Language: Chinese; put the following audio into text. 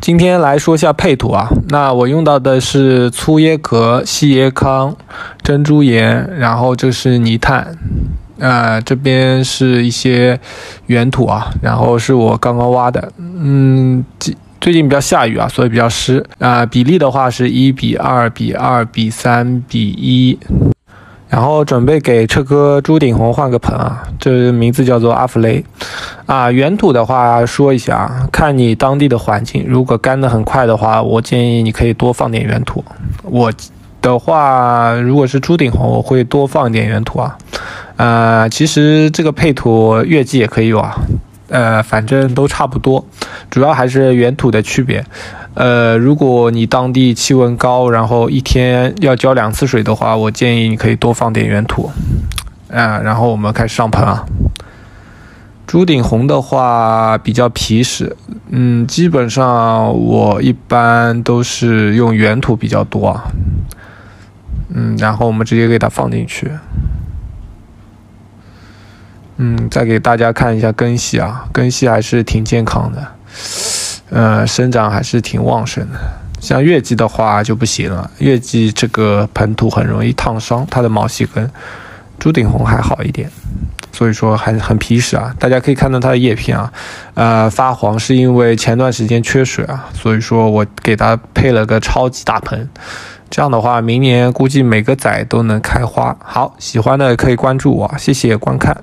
今天来说一下配土啊，那我用到的是粗椰壳、细椰糠、珍珠岩，然后这是泥炭，呃，这边是一些原土啊，然后是我刚刚挖的，嗯，最最近比较下雨啊，所以比较湿。啊，比例的话是一比二比二比三比一。然后准备给这棵朱顶红换个盆啊，这名字叫做阿弗雷，啊，原土的话说一下，看你当地的环境，如果干得很快的话，我建议你可以多放点原土。我的话，如果是朱顶红，我会多放一点原土啊，呃，其实这个配土月季也可以用啊。呃，反正都差不多，主要还是原土的区别。呃，如果你当地气温高，然后一天要浇两次水的话，我建议你可以多放点原土。啊，然后我们开始上盆啊。朱顶红的话比较皮实，嗯，基本上我一般都是用原土比较多啊。嗯，然后我们直接给它放进去。嗯，再给大家看一下根系啊，根系还是挺健康的，呃，生长还是挺旺盛的。像月季的话就不行了，月季这个盆土很容易烫伤它的毛细根。朱顶红还好一点，所以说还很皮实啊。大家可以看到它的叶片啊，呃，发黄是因为前段时间缺水啊，所以说我给它配了个超级大盆，这样的话明年估计每个仔都能开花。好，喜欢的可以关注我，谢谢观看。